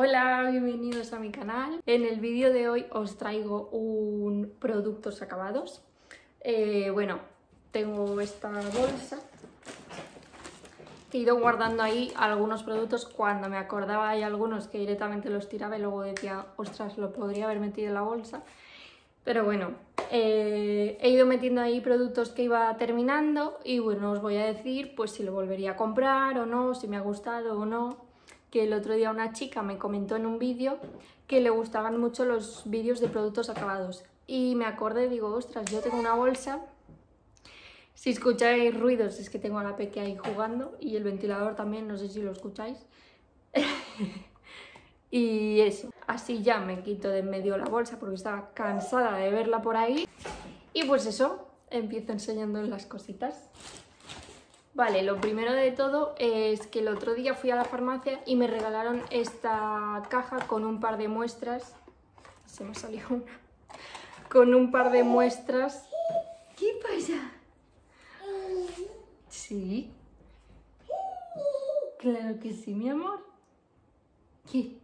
Hola, bienvenidos a mi canal. En el vídeo de hoy os traigo un productos acabados. Eh, bueno, tengo esta bolsa he ido guardando ahí algunos productos cuando me acordaba hay algunos que directamente los tiraba y luego decía, ostras, lo podría haber metido en la bolsa. Pero bueno, eh, he ido metiendo ahí productos que iba terminando y bueno, os voy a decir pues si lo volvería a comprar o no, si me ha gustado o no. Que el otro día una chica me comentó en un vídeo que le gustaban mucho los vídeos de productos acabados. Y me acordé, digo, ostras, yo tengo una bolsa si escucháis ruidos es que tengo a la peque ahí jugando y el ventilador también, no sé si lo escucháis. y eso, así ya me quito de en medio la bolsa porque estaba cansada de verla por ahí. Y pues eso, empiezo enseñando las cositas. Vale, lo primero de todo es que el otro día fui a la farmacia y me regalaron esta caja con un par de muestras. Se me salió una. Con un par de muestras. ¿Qué pasa? Sí. Claro que sí, mi amor. ¿Qué?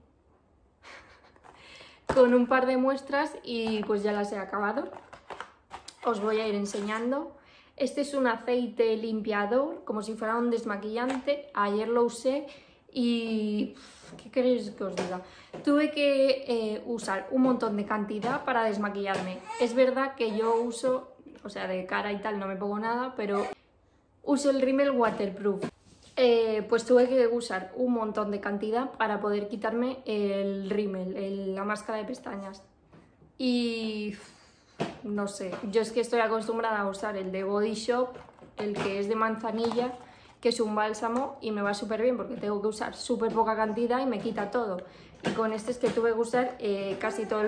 Con un par de muestras y pues ya las he acabado. Os voy a ir enseñando. Este es un aceite limpiador, como si fuera un desmaquillante. Ayer lo usé y... ¿Qué queréis que os diga? Tuve que eh, usar un montón de cantidad para desmaquillarme. Es verdad que yo uso, o sea, de cara y tal no me pongo nada, pero uso el rímel waterproof. Eh, pues tuve que usar un montón de cantidad para poder quitarme el rímel, la máscara de pestañas. Y no sé, yo es que estoy acostumbrada a usar el de Body Shop, el que es de manzanilla, que es un bálsamo y me va súper bien porque tengo que usar súper poca cantidad y me quita todo. Y con este es que tuve que usar eh, casi todo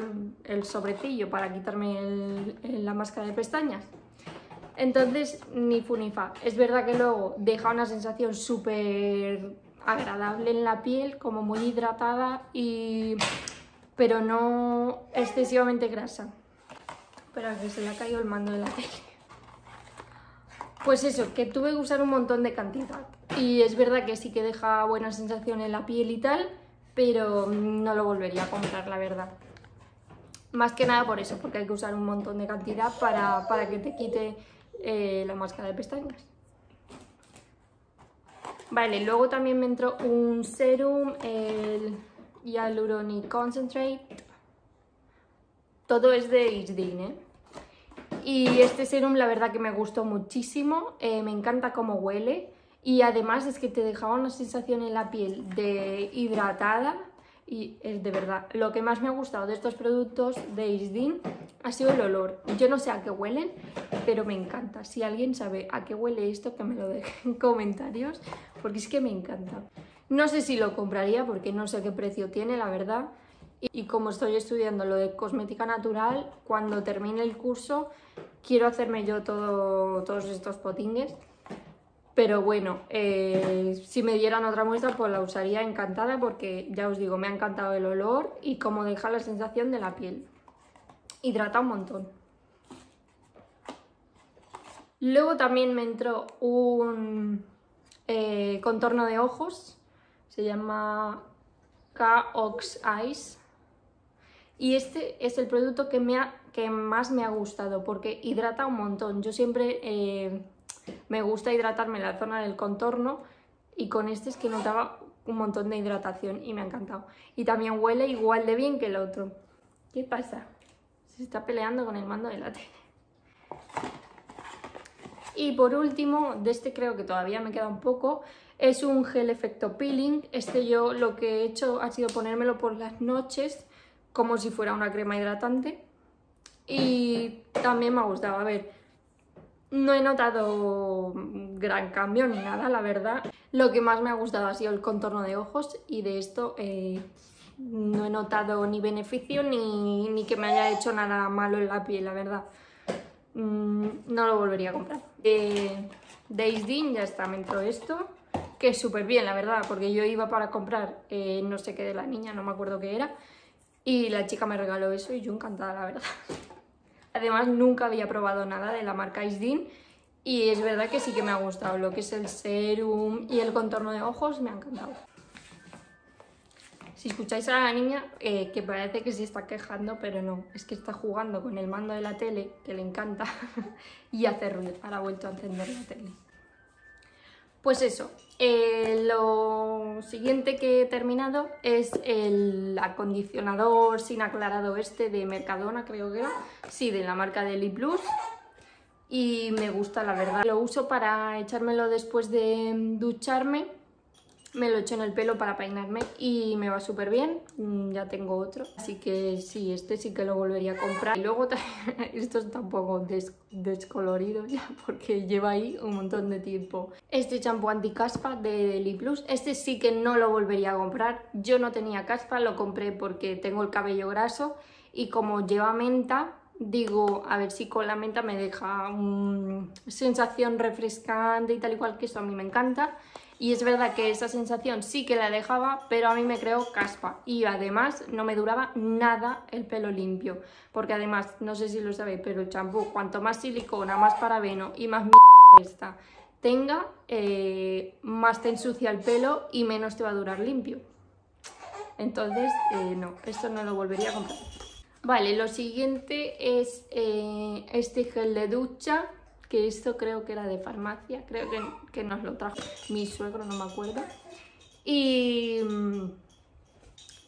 el, sobrecillo para quitarme la máscara de pestañas. Entonces, ni fu ni fa. Es verdad que luego deja una sensación súper agradable en la piel, como muy hidratada, y... pero no excesivamente grasa. Espera, que se le ha caído el mando de la tele. Pues eso, que tuve que usar un montón de cantidad. Y es verdad que sí que deja buena sensación en la piel y tal, pero no lo volvería a comprar, la verdad. Más que nada por eso, porque hay que usar un montón de cantidad para, para que te quite eh, la máscara de pestañas. Vale, luego también me entró un serum, el Hyaluronic Concentrate. Todo es de Isdin, ¿eh? Y este serum la verdad que me gustó muchísimo, eh, me encanta cómo huele y además es que te dejaba una sensación en la piel de hidratada y es de verdad, lo que más me ha gustado de estos productos de Isdin ha sido el olor. Yo no sé a qué huelen, pero me encanta. Si alguien sabe a qué huele esto, que me lo deje en comentarios, porque es que me encanta. No sé si lo compraría porque no sé qué precio tiene, la verdad. Y como estoy estudiando lo de cosmética natural, cuando termine el curso quiero hacerme yo todo, todos estos potingues pero bueno, eh, si me dieran otra muestra, pues la usaría encantada porque ya os digo, me ha encantado el olor y cómo deja la sensación de la piel. Hidrata un montón. Luego también me entró un eh, contorno de ojos, se llama K-Ox Eyes. Y este es el producto que, me que más me ha gustado porque hidrata un montón. Yo siempre... Eh, me gusta hidratarme la zona del contorno y con este es que notaba un montón de hidratación y me ha encantado. Y también huele igual de bien que el otro. ¿Qué pasa? Se está peleando con el mando de la tele. Y por último, de este creo que todavía me queda un poco, es un gel efecto peeling. Este yo lo que he hecho ha sido ponérmelo por las noches como si fuera una crema hidratante. Y también me ha gustado. A ver, no he notado gran cambio ni nada, la verdad. Lo que más me ha gustado ha sido el contorno de ojos y de esto eh, no he notado ni beneficio ni, que me haya hecho nada malo en la piel, la verdad. Mm, no lo volvería a comprar. Eh, Days ya está, me entró esto, que es súper bien, la verdad, porque yo iba para comprar eh, no sé qué de la niña, no me acuerdo qué era, y la chica me regaló eso y yo encantada, la verdad. Además, nunca había probado nada de la marca Isdin y es verdad que sí que me ha gustado. Lo que es el serum y el contorno de ojos me ha encantado. Si escucháis a la niña, eh, que parece que se está quejando, pero no, es que está jugando con el mando de la tele, que le encanta, y hace ruido. Ahora ha vuelto a encender la tele. Pues eso, eh, lo siguiente que he terminado es el acondicionador sin aclarado este de Mercadona, creo que era. Sí, de la marca de Lip Plus. Y me gusta, la verdad. Lo uso para echármelo después de ducharme me lo echo en el pelo para peinarme y me va súper bien, mm, ya tengo otro, así que sí, este sí que lo volvería a comprar. Y luego esto está un poco descolorido ya porque lleva ahí un montón de tiempo. Este champú anticaspa de Deli Plus, este sí que no lo volvería a comprar, yo no tenía caspa, lo compré porque tengo el cabello graso y como lleva menta, digo, a ver si con la menta me deja una sensación refrescante y tal y cual, que eso a mí me encanta. Y es verdad que esa sensación sí que la dejaba, pero a mí me creó caspa. Y además no me duraba nada el pelo limpio. Porque además, no sé si lo sabéis, pero el champú, cuanto más silicona, más parabeno y más esta tenga, eh, más te ensucia el pelo y menos te va a durar limpio. Entonces, eh, no, esto no lo volvería a comprar. Vale, lo siguiente es eh, este gel de ducha que esto creo que era de farmacia, creo que, que nos lo trajo mi suegro, no me acuerdo. Y mm,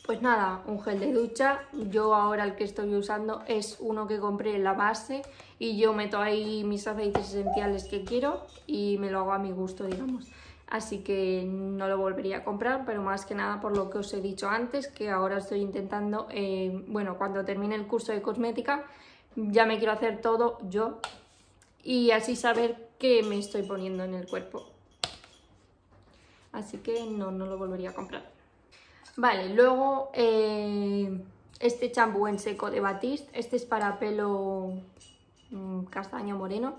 pues nada, un gel de ducha, yo ahora el que estoy usando es uno que compré en la base y yo meto ahí mis aceites esenciales que quiero y me lo hago a mi gusto, digamos. Así que no lo volvería a comprar, pero más que nada por lo que os he dicho antes, que ahora estoy intentando, eh, bueno, cuando termine el curso de cosmética, ya me quiero hacer todo yo, y así saber qué me estoy poniendo en el cuerpo. Así que no, no lo volvería a comprar. Vale, luego eh, este champú en seco de Batiste. Este es para pelo mm, castaño moreno.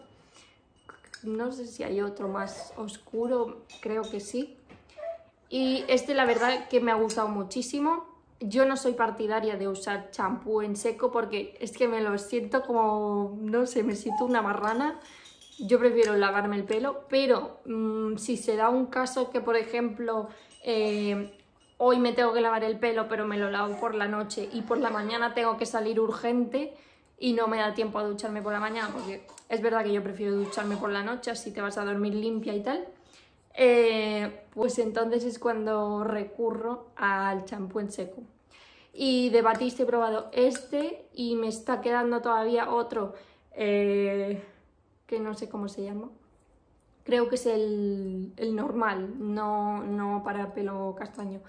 No sé si hay otro más oscuro, creo que sí. Y este la verdad que me ha gustado muchísimo yo no soy partidaria de usar champú en seco porque es que me lo siento como, no sé, me siento una marrana. Yo prefiero lavarme el pelo, pero mm, si se da un caso que, por ejemplo, eh, hoy me tengo que lavar el pelo, pero me lo lavo por la noche y por la mañana tengo que salir urgente y no me da tiempo a ducharme por la mañana, porque es verdad que yo prefiero ducharme por la noche, así te vas a dormir limpia y tal. Eh, pues entonces es cuando recurro al champú en seco. Y de Batiste he probado este y me está quedando todavía otro eh, que no sé cómo se llama. Creo que es el, normal, no, no para pelo castaño.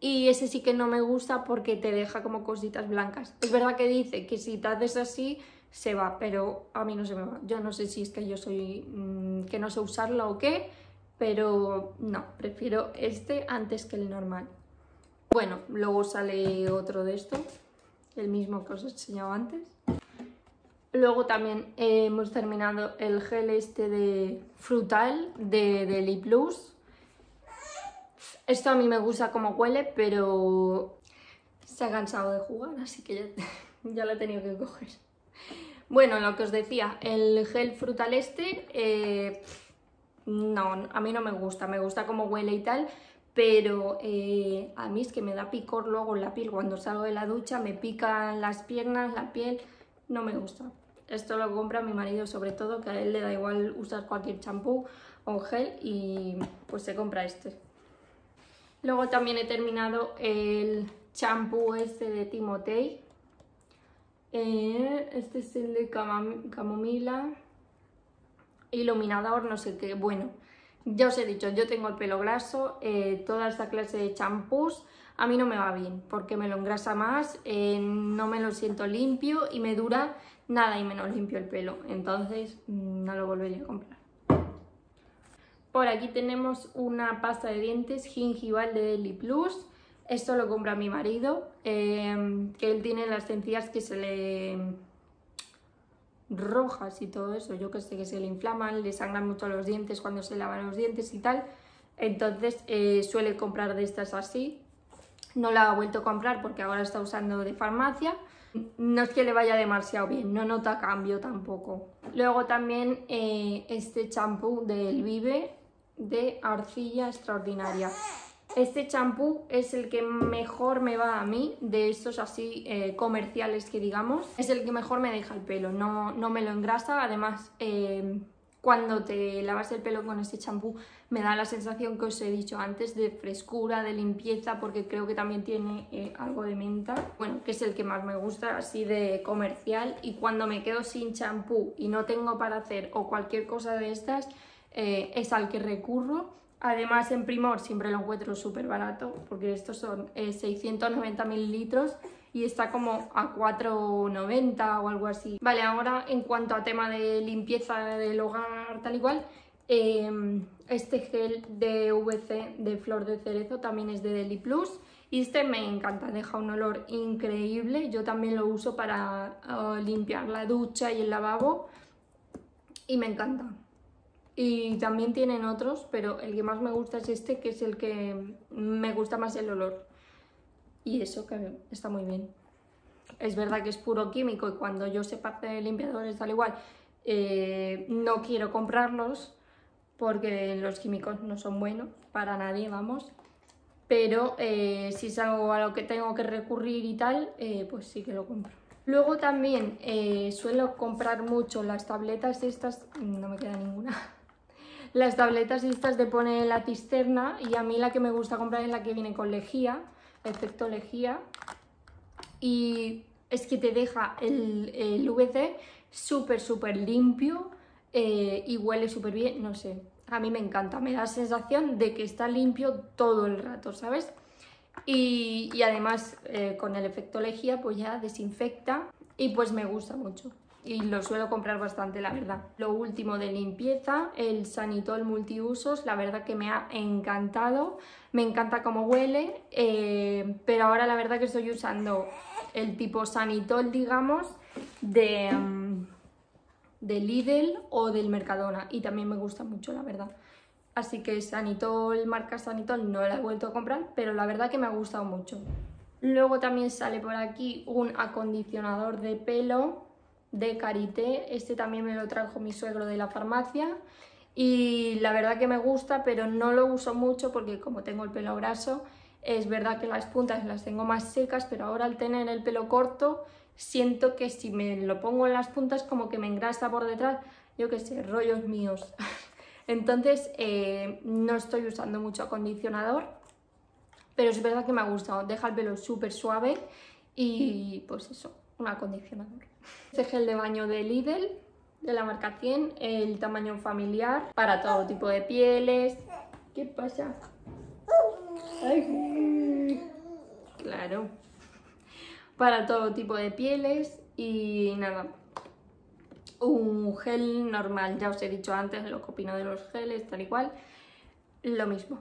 Y ese sí que no me gusta porque te deja como cositas blancas. Es verdad que dice que si te haces así se va, pero a mí no se me va. Yo no sé si es que yo soy mm, que no sé usarlo o qué, pero no, prefiero este antes que el normal. Bueno, luego sale otro de esto, el mismo que os he enseñado antes. Luego también hemos terminado el gel este de frutal de, de Lip Plus. Esto a mí me gusta como huele, pero se ha cansado de jugar, así que ya, ya lo he tenido que coger. Bueno, lo que os decía, el gel frutal este... Eh, no, a mí no me gusta, me gusta cómo huele y tal, pero eh, a mí es que me da picor luego la piel cuando salgo de la ducha, me pican las piernas, la piel, no me gusta. Esto lo compra mi marido sobre todo, que a él le da igual usar cualquier champú o gel y pues se compra este. Luego también he terminado el champú este de Timotei. Eh, este es el de camomila iluminador, no sé qué, bueno, ya os he dicho, yo tengo el pelo graso, eh, toda esta clase de champús a mí no me va bien porque me lo engrasa más, eh, no me lo siento limpio y me dura nada y menos limpio el pelo, entonces mm, no lo volvería a comprar. Por aquí tenemos una pasta de dientes gingival de Deli Plus, esto lo compra mi marido, eh, que él tiene las encías que se le rojas y todo eso, yo que sé que se le inflaman, le sangran mucho los dientes cuando se lavan los dientes y tal, entonces eh, suele comprar de estas así, no la ha vuelto a comprar porque ahora está usando de farmacia, no es que le vaya demasiado bien, no nota cambio tampoco. Luego también eh, este champú del Vive de arcilla extraordinaria. Este champú es el que mejor me va a mí, de estos así eh, comerciales que digamos. Es el que mejor me deja el pelo, no, no me lo engrasa. Además, eh, cuando te lavas el pelo con este champú me da la sensación que os he dicho antes de frescura, de limpieza, porque creo que también tiene eh, algo de menta, bueno, que es el que más me gusta, así de comercial, y cuando me quedo sin champú y no tengo para hacer o cualquier cosa de estas, es al que recurro. Además en Primor siempre lo encuentro súper barato, porque estos son 690 eh, mililitros y está como a 4,90 o algo así. Vale, ahora en cuanto a tema de limpieza del hogar tal y cual, em, este gel de VC de flor de cerezo también es de Deli Plus y este me encanta, deja un olor increíble. Yo también lo uso para uh, limpiar la ducha y el lavabo y me encanta. Y también tienen otros, pero el que más me gusta es este, que es el que me gusta más el olor y eso que está muy bien. Es verdad que es puro químico y cuando yo sepa de limpiadores tal igual, eh, no quiero comprarlos porque los químicos no son buenos para nadie, vamos. Pero eh, si es algo a lo que tengo que recurrir y tal, eh, pues sí que lo compro. Luego también suelo comprar mucho las tabletas estas, no me queda ninguna, las tabletas estas de poner la cisterna y a mí la que me gusta comprar es la que viene con lejía, efecto lejía. Y es que te deja el, el VC súper, súper limpio eh, y huele súper bien, no sé, a mí me encanta, me da sensación de que está limpio todo el rato, ¿sabes? Y, además eh, con el efecto lejía pues ya desinfecta y pues me gusta mucho y lo suelo comprar bastante, la verdad. Lo último de limpieza, el Sanitol multiusos, la verdad que me ha encantado, me encanta cómo huele, eh, pero ahora la verdad que estoy usando el tipo Sanitol, digamos, de, mm, de Lidl o del Mercadona y también me gusta mucho, la verdad. Así que Sanitol, marca Sanitol, no la he vuelto a comprar, pero la verdad que me ha gustado mucho. Luego también sale por aquí un acondicionador de pelo de Carité. Este también me lo trajo mi suegro de la farmacia y la verdad que me gusta, pero no lo uso mucho porque como tengo el pelo graso, es verdad que las puntas las tengo más secas, pero ahora al tener el pelo corto, siento que si me lo pongo en las puntas como que me engrasa por detrás, yo qué sé, rollos míos. Entonces eh, no estoy usando mucho acondicionador, pero es verdad que me ha gustado, deja el pelo súper suave y pues eso, un acondicionador. Este gel de baño de Lidl, de la marca 100, el tamaño familiar, para todo tipo de pieles. ¿Qué pasa? claro. Para todo tipo de pieles y nada. Un gel normal, ya os he dicho antes lo que opino de los geles, tal y cual. Lo mismo.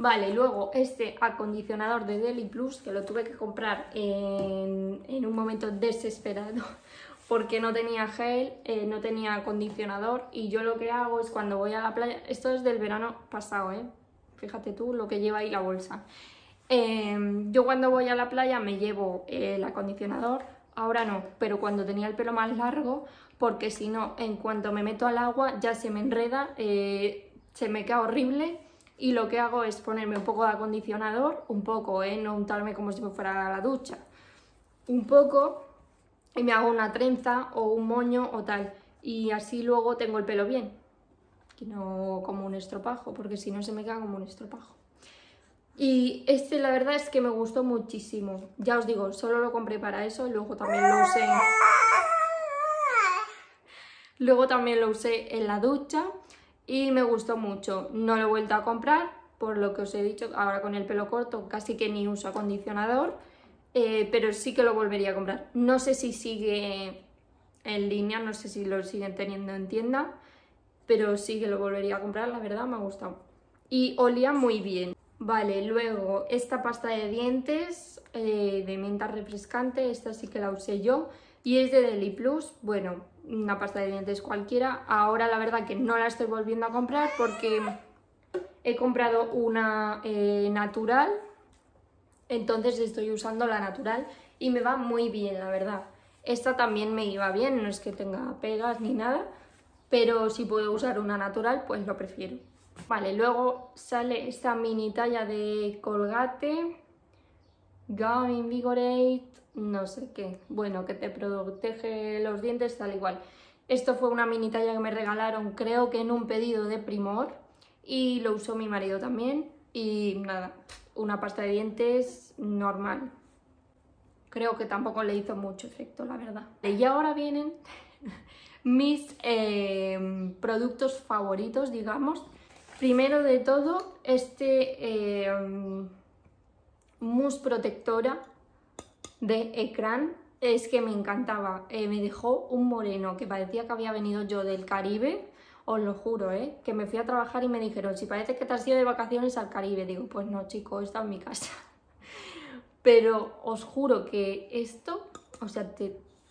Vale, luego este acondicionador de Deli Plus, que lo tuve que comprar en, un momento desesperado porque no tenía gel, eh, no tenía acondicionador y yo lo que hago es cuando voy a la playa, esto es del verano pasado, ¿eh? fíjate tú lo que lleva ahí la bolsa. Em, yo cuando voy a la playa me llevo el acondicionador, ahora no, pero cuando tenía el pelo más largo, porque si no, en cuanto me meto al agua ya se me enreda, eh, se me queda horrible y lo que hago es ponerme un poco de acondicionador, un poco, ¿eh? no untarme como si me fuera a la ducha, un poco y me hago una trenza o un moño o tal y así luego tengo el pelo bien, que no como un estropajo, porque si no se me queda como un estropajo. Y este la verdad es que me gustó muchísimo, ya os digo, solo lo compré para eso, luego también lo usé... Luego también lo usé en la ducha y me gustó mucho. No lo he vuelto a comprar, por lo que os he dicho, ahora con el pelo corto casi que ni uso acondicionador, eh, pero sí que lo volvería a comprar. No sé si sigue en línea, no sé si lo siguen teniendo en tienda, pero sí que lo volvería a comprar, la verdad me ha gustado. Y olía muy bien. Vale, luego esta pasta de dientes eh, de menta refrescante, esta sí que la usé yo y es de Deli Plus. Bueno, una pasta de dientes cualquiera. Ahora la verdad que no la estoy volviendo a comprar porque he comprado una eh, natural, entonces estoy usando la natural y me va muy bien, la verdad. Esta también me iba bien, no es que tenga pegas ni nada, pero si puedo usar una natural, pues lo prefiero. Vale, luego sale esta mini talla de Colgate, Gum Invigorate, no sé qué. Bueno, que te protege los dientes tal igual. Esto fue una mini talla que me regalaron, creo que en un pedido de Primor. Y lo usó mi marido también. Y nada, una pasta de dientes normal. Creo que tampoco le hizo mucho efecto, la verdad. Y ahora vienen mis eh, productos favoritos, digamos. Primero de todo, este eh, mousse protectora de ecran es que me encantaba. Eh, me dejó un moreno que parecía que había venido yo del Caribe. Os lo juro, ¿eh? Que me fui a trabajar y me dijeron, si parece que te has ido de vacaciones al Caribe. Digo, pues no, chico, está en mi casa. Pero os juro que esto, o sea,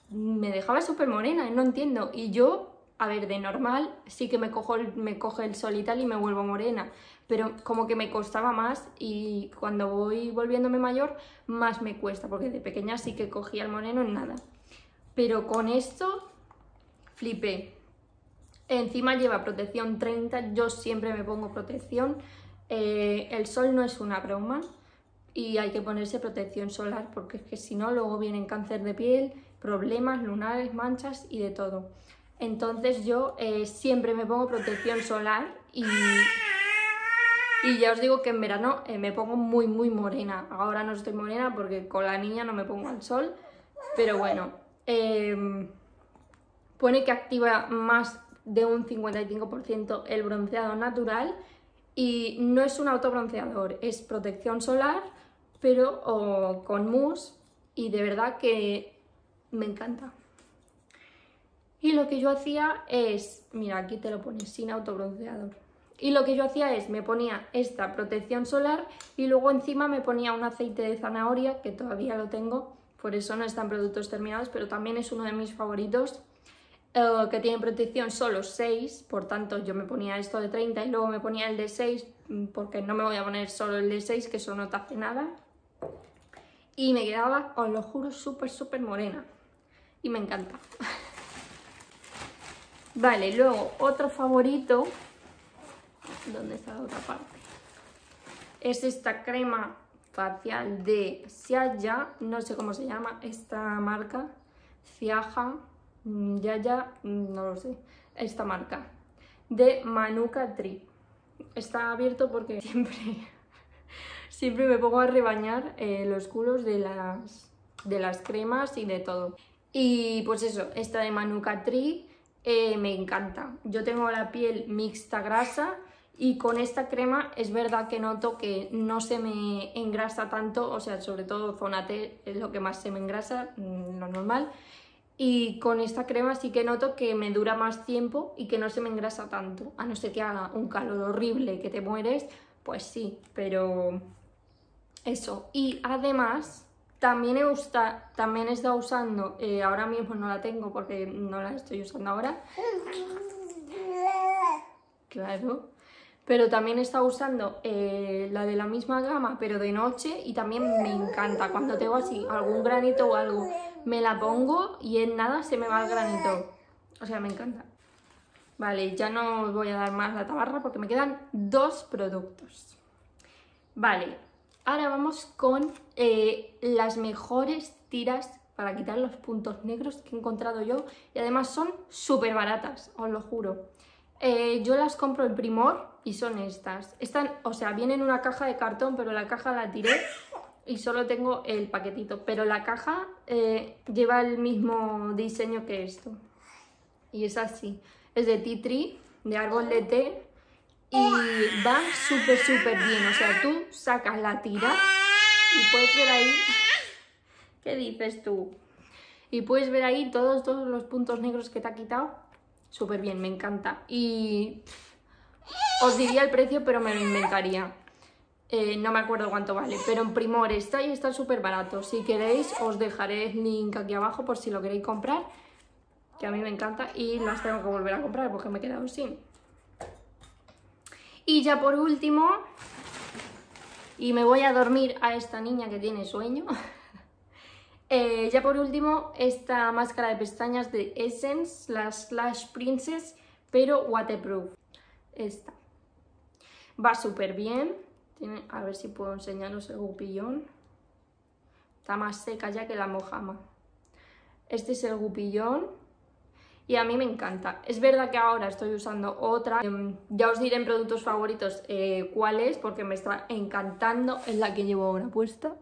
me dejaba súper morena, no entiendo. Y yo a ver, de normal sí que me, cojo me coge el sol y tal y me vuelvo morena, pero como que me costaba más y cuando voy volviéndome mayor más me cuesta, porque de pequeña sí que cogía el moreno en nada. Pero con esto flipé. Encima lleva protección 30, yo siempre me pongo protección. Eh, el sol no es una broma y hay que ponerse protección solar porque es que si no luego vienen cáncer de piel, problemas lunares, manchas y de todo. Entonces yo eh, siempre me pongo protección solar y, ya os digo que en verano eh, me pongo muy muy morena. Ahora no estoy morena porque con la niña no me pongo al sol, pero bueno. Em, pone que activa más de un 55% el bronceado natural y no es un autobronceador, es protección solar, pero con mousse y de verdad que me encanta. Y lo que yo hacía es, mira, aquí te lo pones sin autobronceador. Y lo que yo hacía es, me ponía esta protección solar y luego encima me ponía un aceite de zanahoria, que todavía lo tengo, por eso no están productos terminados, pero también es uno de mis favoritos, eh, que tiene protección solo 6, por tanto yo me ponía esto de 30 y luego me ponía el de 6, mm, porque no me voy a poner solo el de 6, que eso no te hace nada. Y me quedaba, os lo juro, súper, súper morena. Y me encanta. Vale, luego otro favorito. ¿Dónde está la otra parte? Es esta crema facial de Xiaya, no sé cómo se llama esta marca, Ciaja, mm, Yaya, mm, no lo sé, esta marca, de Manuka Tree. Está abierto porque siempre, siempre me pongo a rebañar eh, los culos de las, de las cremas y de todo. Y pues eso, esta de Manuka Tree eh, me encanta. Yo tengo la piel mixta grasa y con esta crema es verdad que noto que no se me engrasa tanto, o sea, sobre todo zona T es lo que más se me engrasa, mm, lo normal. Y con esta crema sí que noto que me dura más tiempo y que no se me engrasa tanto. A no ser que haga un calor horrible que te mueres, pues sí, pero eso. Y además también he, también he estado usando, eh, ahora mismo no la tengo porque no la estoy usando ahora. Claro. Pero también he estado usando eh, la de la misma gama, pero de noche, y también me encanta. Cuando tengo así algún granito o algo, me la pongo y en nada se me va el granito. O sea, me encanta. Vale, ya no os voy a dar más la tabarra porque me quedan dos productos. Vale, Ahora vamos con eh, las mejores tiras para quitar los puntos negros que he encontrado yo y además son súper baratas, os lo juro. Eh, yo las compro en Primor y son estas. Están, o sea, vienen en una caja de cartón, pero la caja la tiré y solo tengo el paquetito. Pero la caja eh, lleva el mismo diseño que esto. Y es así. Es de tea tree, de árbol de té y va súper, súper bien. O sea, tú sacas la tira y puedes ver ahí... ¿Qué dices tú? Y puedes ver ahí todos, todos los puntos negros que te ha quitado. Súper bien, me encanta. Y os diría el precio, pero me lo inventaría. Eh, no me acuerdo cuánto vale, pero en Primor está y está súper barato. Si queréis, os dejaré el link aquí abajo por si lo queréis comprar, que a mí me encanta y las tengo que volver a comprar porque me he quedado sin. Y ya por último, y me voy a dormir a esta niña que tiene sueño, eh, ya por último, esta máscara de pestañas de Essence, la Slash Princess, pero waterproof. Esta. va súper bien. Tiene, a ver si puedo enseñaros el gupillón. Está más seca ya que la mojama. Este es el gupillón y a mí me encanta. Es verdad que ahora estoy usando otra, em, ya os diré en productos favoritos eh, cuál es porque me está encantando, es la que llevo ahora puesta.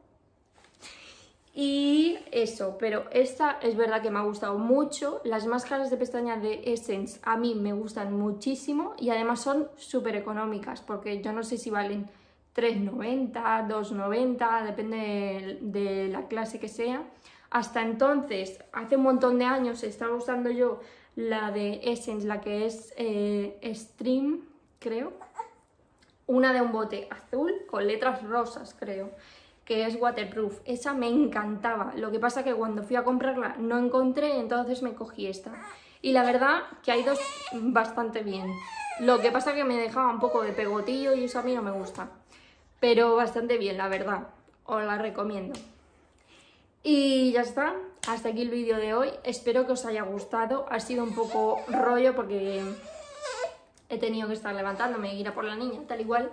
Y eso, pero esta es verdad que me ha gustado mucho. Las máscaras de pestañas de Essence a mí me gustan muchísimo y además son súper económicas porque yo no sé si valen 3,90, 2,90, depende de, la clase que sea. Hasta entonces, hace un montón de años, estaba usando yo la de Essence, la que es eh, Stream, creo. Una de un bote azul con letras rosas, creo que es waterproof. Esa me encantaba. Lo que pasa que cuando fui a comprarla no encontré, entonces me cogí esta. Y la verdad que ha ido bastante bien. Lo que pasa que me dejaba un poco de pegotillo y eso a mí no me gusta. Pero bastante bien, la verdad. Os la recomiendo. Y ya está. Hasta aquí el vídeo de hoy. Espero que os haya gustado. Ha sido un poco rollo porque he tenido que estar levantándome e ir a por la niña, tal igual,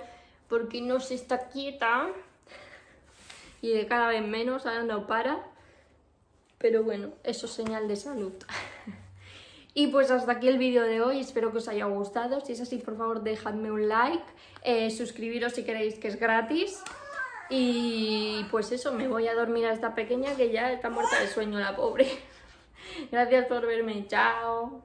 porque no se está quieta y de cada vez menos, ahora no para. Pero bueno, eso es señal de salud. y pues hasta aquí el vídeo de hoy, espero que os haya gustado. Si es así, por favor, dejadme un like, eh, suscribiros si queréis que es gratis. Y pues eso, me voy a dormir a esta pequeña que ya está muerta de sueño la pobre. Gracias por verme, chao.